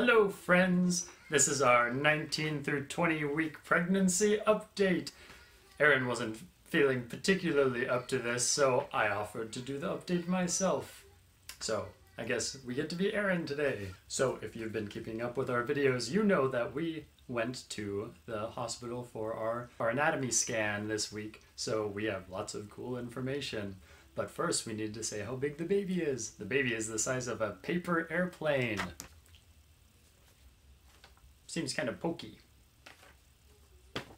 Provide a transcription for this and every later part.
Hello, friends. This is our 19 through 20 week pregnancy update. Erin wasn't feeling particularly up to this, so I offered to do the update myself. So, I guess we get to be Erin today. So, if you've been keeping up with our videos, you know that we went to the hospital for our, our anatomy scan this week, so we have lots of cool information. But first, we need to say how big the baby is. The baby is the size of a paper airplane. Seems kind of pokey.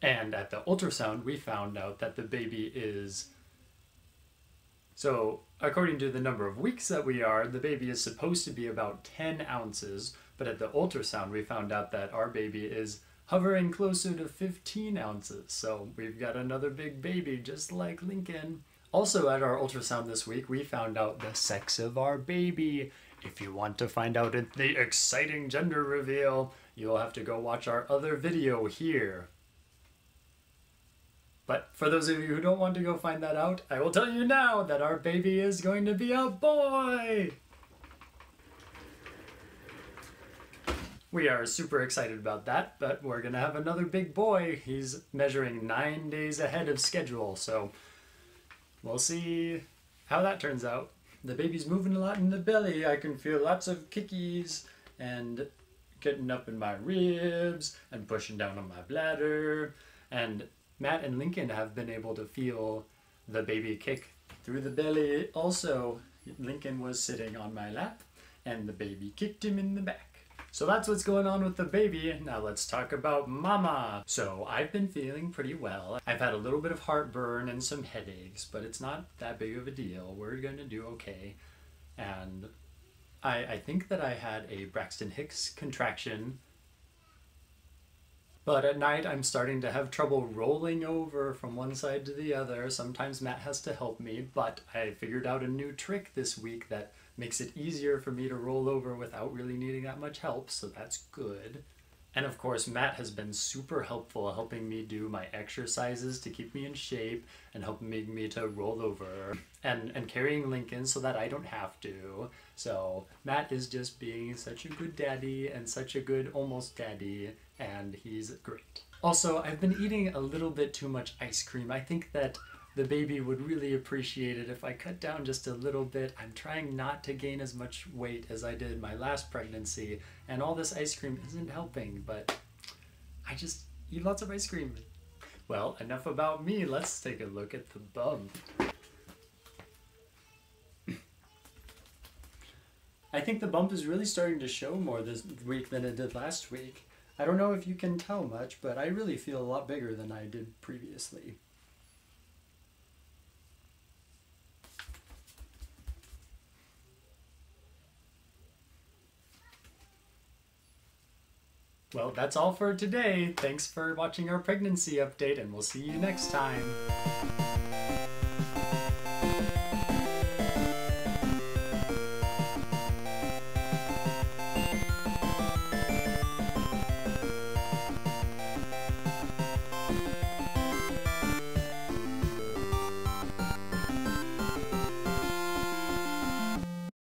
And at the ultrasound, we found out that the baby is. So, according to the number of weeks that we are, the baby is supposed to be about 10 ounces, but at the ultrasound, we found out that our baby is hovering closer to 15 ounces. So, we've got another big baby just like Lincoln. Also, at our ultrasound this week, we found out the sex of our baby. If you want to find out the exciting gender reveal, you'll have to go watch our other video here. But for those of you who don't want to go find that out, I will tell you now that our baby is going to be a boy! We are super excited about that, but we're gonna have another big boy. He's measuring nine days ahead of schedule, so we'll see how that turns out. The baby's moving a lot in the belly. I can feel lots of kickies and getting up in my ribs and pushing down on my bladder. And Matt and Lincoln have been able to feel the baby kick through the belly. Also, Lincoln was sitting on my lap and the baby kicked him in the back. So that's what's going on with the baby. Now let's talk about mama. So I've been feeling pretty well. I've had a little bit of heartburn and some headaches, but it's not that big of a deal. We're going to do okay. And I, I think that I had a Braxton Hicks contraction. But at night, I'm starting to have trouble rolling over from one side to the other. Sometimes Matt has to help me, but I figured out a new trick this week that makes it easier for me to roll over without really needing that much help, so that's good. And of course, Matt has been super helpful helping me do my exercises to keep me in shape and helping me to roll over and, and carrying Lincoln so that I don't have to. So, Matt is just being such a good daddy and such a good almost daddy, and he's great. Also, I've been eating a little bit too much ice cream. I think that the baby would really appreciate it if I cut down just a little bit. I'm trying not to gain as much weight as I did my last pregnancy, and all this ice cream isn't helping, but I just eat lots of ice cream. Well, enough about me. Let's take a look at the bump. I think the bump is really starting to show more this week than it did last week. I don't know if you can tell much, but I really feel a lot bigger than I did previously. Well, that's all for today. Thanks for watching our pregnancy update, and we'll see you next time.